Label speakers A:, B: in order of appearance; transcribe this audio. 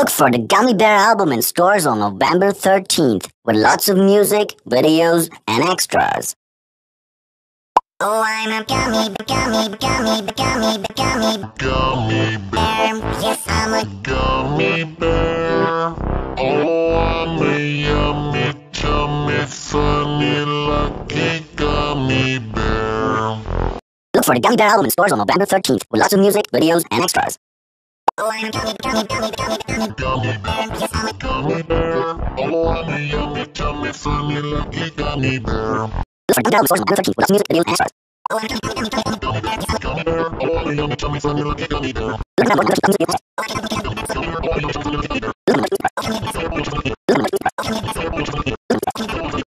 A: Look for the Gummy Bear album in stores on November 13th with lots of music, videos, and extras.
B: Oh, I'm a gummy, gummy, gummy, gummy, gummy,
C: Gummy bear.
B: Yes, I'm a
C: gummy bear. Oh, I'm a yummy, tummy, funny, lucky gummy bear.
A: Look for the Gummy Bear album in stores on November 13th with lots of music, videos, and extras.
B: Oh, I'm a gummy, gummy, gummy, gummy, gummy,
C: Gummy bear,
B: Yes, I'm a
C: gummy bear. Oh, I'm a yummy, tummy, funny, lucky gummy bear.
A: In stores on November 13th with music, and extras.
B: Oh, I'm a gummy, gummy, gummy, gummy, gummy, bear. Yes, I'm a
C: Gummy bear, oh, I'm a yummy, tummy, funny, lucky gummy bear.
A: Look for the Gummy Bear album in stores on November 13th with lots of music, videos, and
B: a